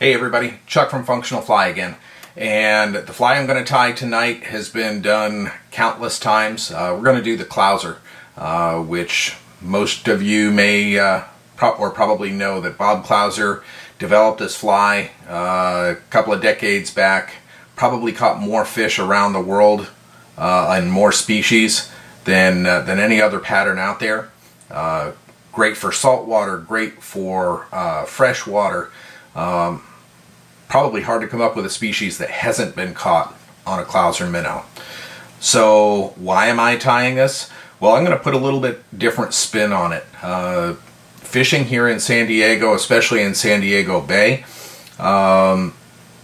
Hey everybody, Chuck from Functional Fly again. And the fly I'm going to tie tonight has been done countless times. Uh, we're going to do the Clouser, uh, which most of you may uh, pro or probably know that Bob Clouser developed this fly uh, a couple of decades back. Probably caught more fish around the world uh, and more species than, uh, than any other pattern out there. great for saltwater, great for freshwater. Um, probably hard to come up with a species that hasn't been caught on a Clouser minnow. So why am I tying this? Well, I'm going to put a little bit different spin on it. Uh, fishing here in San Diego, especially in San Diego Bay, um,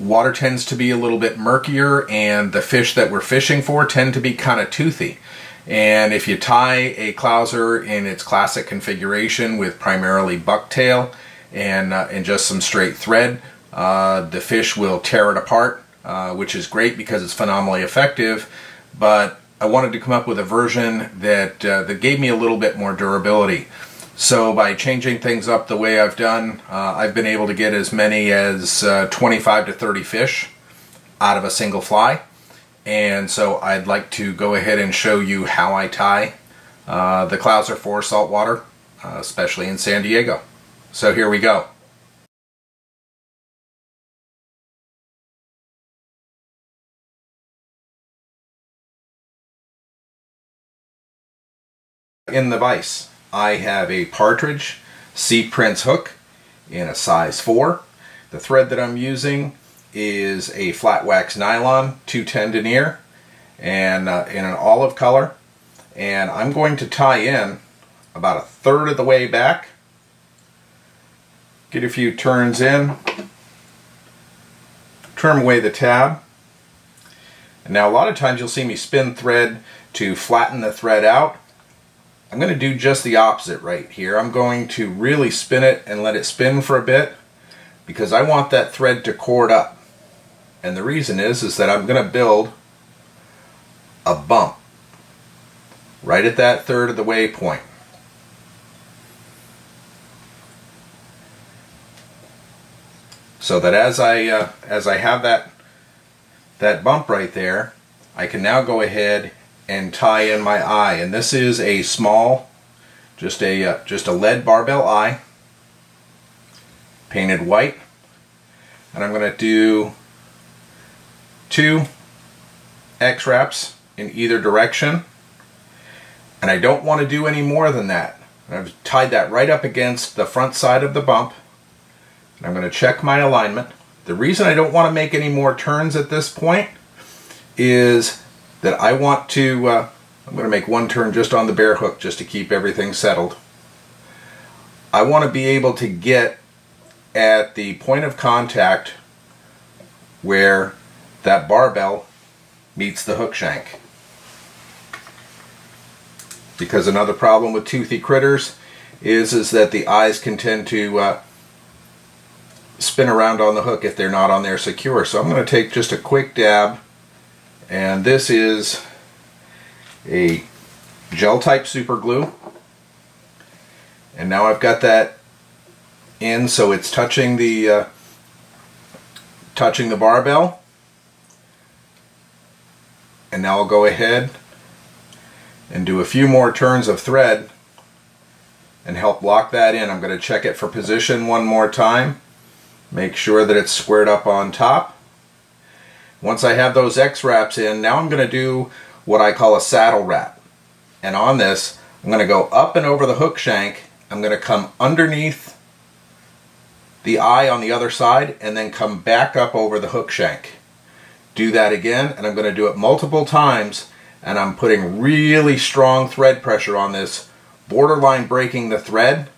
water tends to be a little bit murkier and the fish that we're fishing for tend to be kind of toothy. And if you tie a Clouser in its classic configuration with primarily bucktail and, uh, and just some straight thread, uh, the fish will tear it apart, uh, which is great because it's phenomenally effective, but I wanted to come up with a version that, uh, that gave me a little bit more durability. So by changing things up the way I've done, uh, I've been able to get as many as uh, 25 to 30 fish out of a single fly. And so I'd like to go ahead and show you how I tie uh, the Clouser for saltwater, especially in San Diego. So here we go. In the vise. I have a Partridge Sea Prince hook in a size 4. The thread that I'm using is a flat wax nylon 210 denier and uh, in an olive color and I'm going to tie in about a third of the way back get a few turns in trim away the tab and now a lot of times you'll see me spin thread to flatten the thread out I'm going to do just the opposite right here. I'm going to really spin it and let it spin for a bit because I want that thread to cord up. And the reason is, is that I'm going to build a bump right at that third of the waypoint. So that as I uh, as I have that that bump right there, I can now go ahead and tie in my eye. And this is a small, just a uh, just a lead barbell eye, painted white. And I'm going to do two X-wraps in either direction. And I don't want to do any more than that. I've tied that right up against the front side of the bump. And I'm going to check my alignment. The reason I don't want to make any more turns at this point is that I want to, uh, I'm going to make one turn just on the bare hook just to keep everything settled. I want to be able to get at the point of contact where that barbell meets the hook shank. Because another problem with toothy critters is, is that the eyes can tend to uh, spin around on the hook if they're not on there secure. So I'm going to take just a quick dab and this is a gel type super glue. And now I've got that in so it's touching the uh, touching the barbell. And now I'll go ahead and do a few more turns of thread and help lock that in. I'm going to check it for position one more time. Make sure that it's squared up on top once I have those X-wraps in, now I'm going to do what I call a saddle wrap. And on this, I'm going to go up and over the hook shank. I'm going to come underneath the eye on the other side and then come back up over the hook shank. Do that again and I'm going to do it multiple times and I'm putting really strong thread pressure on this, borderline breaking the thread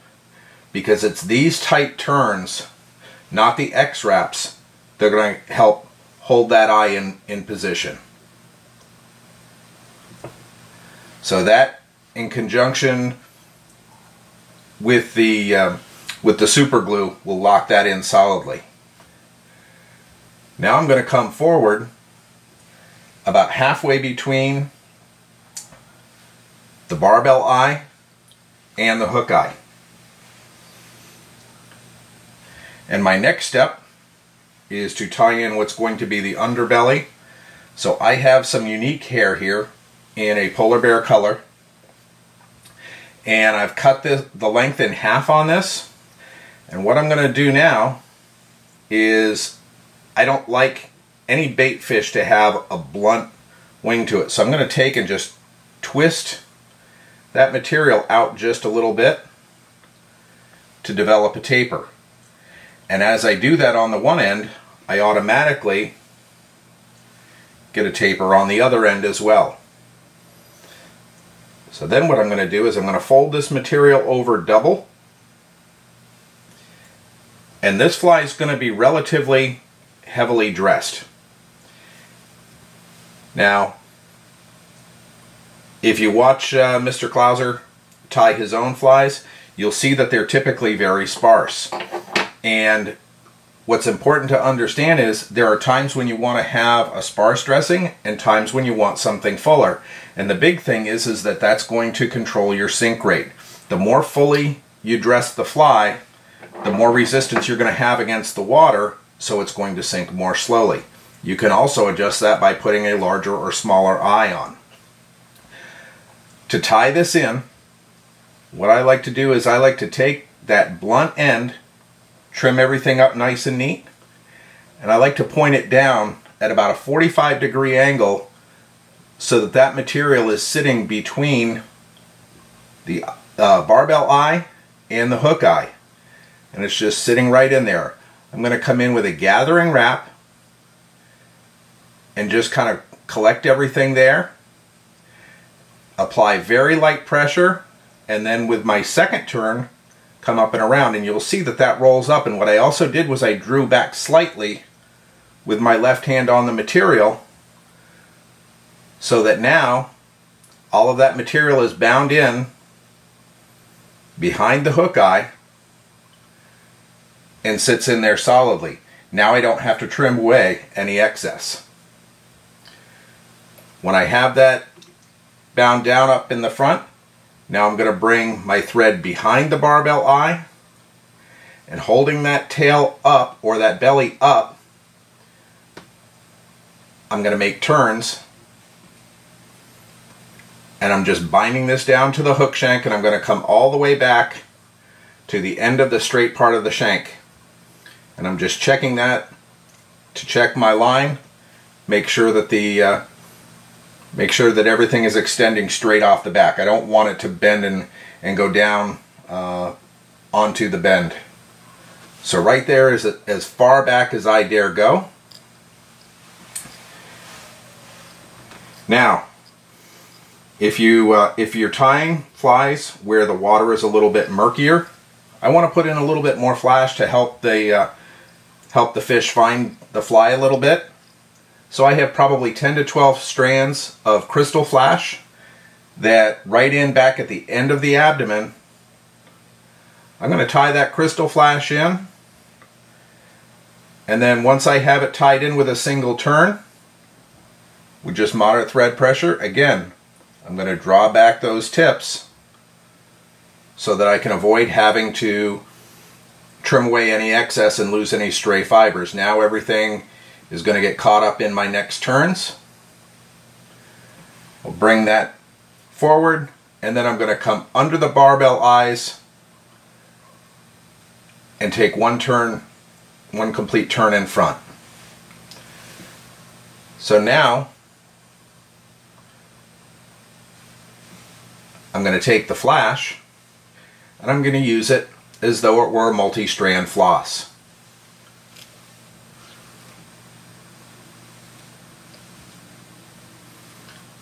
because it's these tight turns, not the X-wraps, that are going to help hold that eye in, in position. So that in conjunction with the um, with the super glue will lock that in solidly. Now I'm going to come forward about halfway between the barbell eye and the hook eye. And my next step is to tie in what's going to be the underbelly. So I have some unique hair here in a polar bear color. And I've cut the, the length in half on this. And what I'm going to do now is I don't like any bait fish to have a blunt wing to it. So I'm going to take and just twist that material out just a little bit to develop a taper. And as I do that on the one end, I automatically get a taper on the other end as well. So then what I'm going to do is I'm going to fold this material over double. And this fly is going to be relatively heavily dressed. Now, if you watch uh, Mr. Clouser tie his own flies, you'll see that they're typically very sparse. And what's important to understand is there are times when you want to have a sparse dressing and times when you want something fuller. And the big thing is, is that that's going to control your sink rate. The more fully you dress the fly, the more resistance you're going to have against the water, so it's going to sink more slowly. You can also adjust that by putting a larger or smaller eye on. To tie this in, what I like to do is I like to take that blunt end, trim everything up nice and neat, and I like to point it down at about a 45 degree angle so that that material is sitting between the uh, barbell eye and the hook eye. And it's just sitting right in there. I'm going to come in with a gathering wrap and just kind of collect everything there apply very light pressure, and then with my second turn, come up and around, and you'll see that that rolls up. And what I also did was I drew back slightly with my left hand on the material, so that now all of that material is bound in behind the hook eye and sits in there solidly. Now I don't have to trim away any excess. When I have that bound down up in the front. Now I'm going to bring my thread behind the barbell eye and holding that tail up or that belly up, I'm going to make turns and I'm just binding this down to the hook shank and I'm going to come all the way back to the end of the straight part of the shank. And I'm just checking that to check my line, make sure that the uh, Make sure that everything is extending straight off the back. I don't want it to bend and, and go down uh, onto the bend. So right there is as far back as I dare go. Now, if you uh, if you're tying flies where the water is a little bit murkier, I want to put in a little bit more flash to help the uh, help the fish find the fly a little bit. So I have probably 10 to 12 strands of crystal flash that right in back at the end of the abdomen. I'm going to tie that crystal flash in. And then once I have it tied in with a single turn, with just moderate thread pressure, again, I'm going to draw back those tips so that I can avoid having to trim away any excess and lose any stray fibers. Now everything is going to get caught up in my next turns. I'll bring that forward and then I'm going to come under the barbell eyes and take one turn, one complete turn in front. So now I'm going to take the flash and I'm going to use it as though it were a multi-strand floss.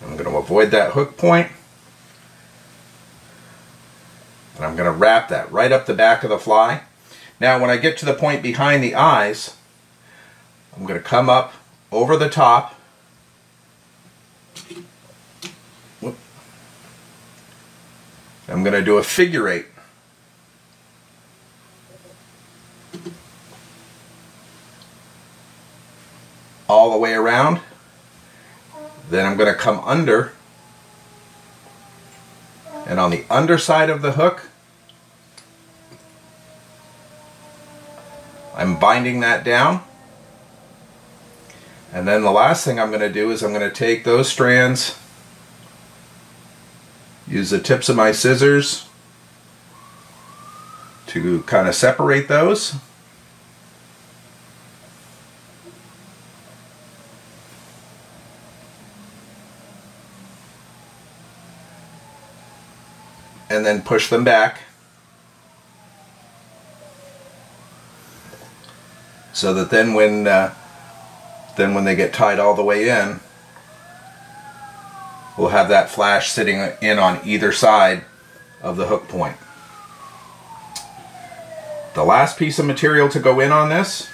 I'm going to avoid that hook point. And I'm going to wrap that right up the back of the fly. Now when I get to the point behind the eyes, I'm going to come up over the top. I'm going to do a figure eight. All the way around. Then I'm going to come under and on the underside of the hook I'm binding that down And then the last thing I'm going to do is I'm going to take those strands, use the tips of my scissors to kind of separate those. And then push them back. So that then when uh, then when they get tied all the way in, we'll have that flash sitting in on either side of the hook point. The last piece of material to go in on this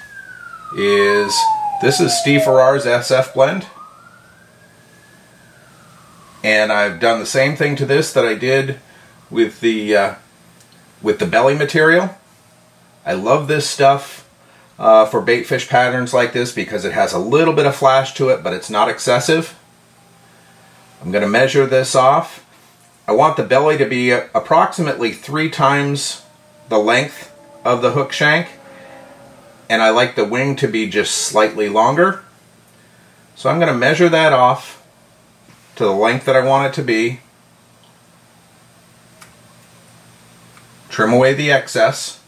is, this is Steve Farrar's SF blend. And I've done the same thing to this that I did with the, uh, with the belly material. I love this stuff uh, for bait fish patterns like this because it has a little bit of flash to it, but it's not excessive. I'm going to measure this off. I want the belly to be approximately three times the length of the hook shank, and I like the wing to be just slightly longer. So I'm going to measure that off to the length that I want it to be. Trim away the excess.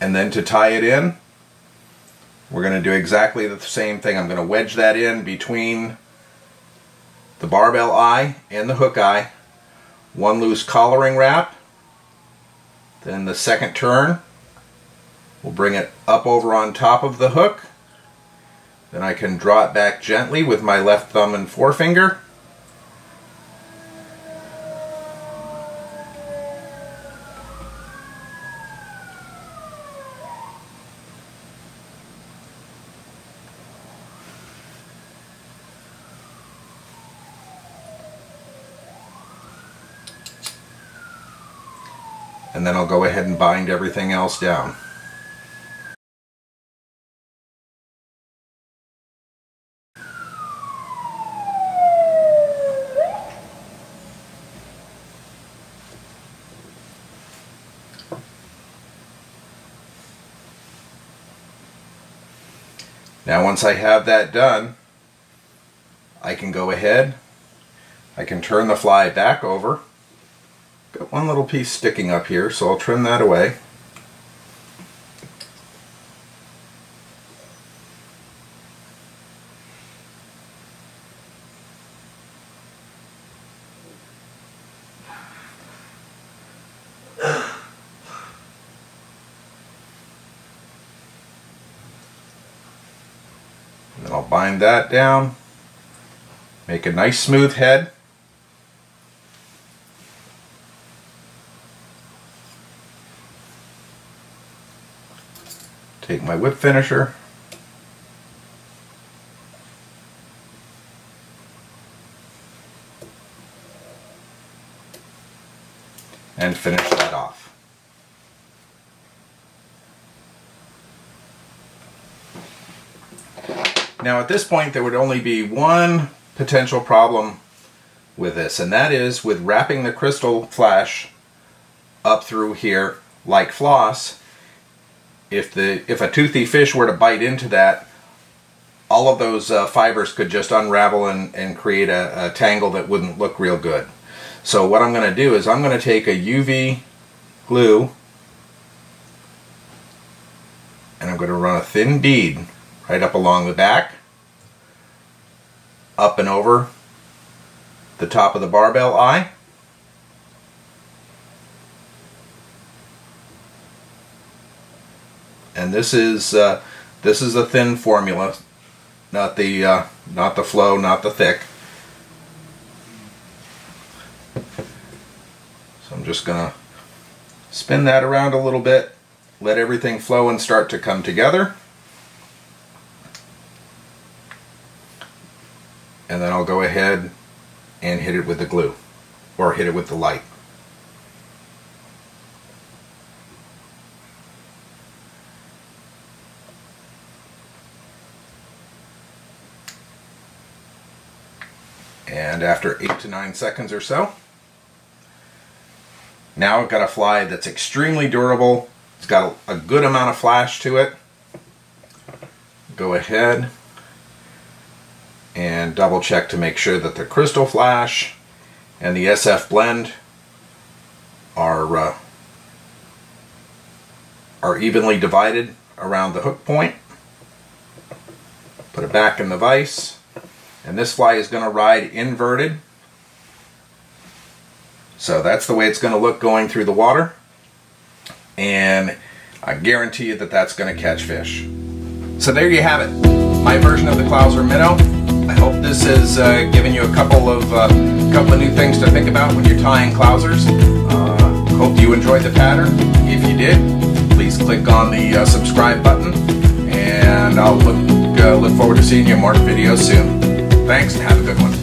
And then to tie it in, we're going to do exactly the same thing. I'm going to wedge that in between the barbell eye and the hook eye. One loose collaring wrap. Then the second turn, we'll bring it up over on top of the hook. Then I can draw it back gently with my left thumb and forefinger. And then I'll go ahead and bind everything else down. Now once I have that done, I can go ahead, I can turn the fly back over, One little piece sticking up here, so I'll trim that away. And then I'll bind that down, make a nice smooth head. Take my whip finisher. And finish that off. Now at this point there would only be one potential problem with this and that is with wrapping the crystal flash up through here like floss if the if a toothy fish were to bite into that, all of those uh, fibers could just unravel and, and create a, a, tangle that wouldn't look real good. So what I'm going to do is I'm going to take a UV glue and I'm going to run a thin bead right up along the back, up and over the top of the barbell eye, and this is uh, this is a thin formula. Not the uh, not the flow not the thick. So I'm just gonna spin that around a little bit let everything flow and start to come together. And then I'll go ahead and hit it with the glue or hit it with the light and after eight to nine seconds or so now I've got a fly that's extremely durable. It's got a, good amount of flash to it. Go ahead and double check to make sure that the crystal flash and the SF blend are uh, are evenly divided around the hook point. Put it back in the vise and this fly is going to ride inverted so that's the way it's going to look going through the water and I guarantee you that that's going to catch fish. So there you have it, my version of the Clouser Minnow. I hope this has uh, given you a couple of uh, couple of new things to think about when you're tying Clousers. Uh, hope you enjoyed the pattern. If you did, please click on the uh, subscribe button, and I'll look uh, look forward to seeing you in more videos soon. Thanks, and have a good one.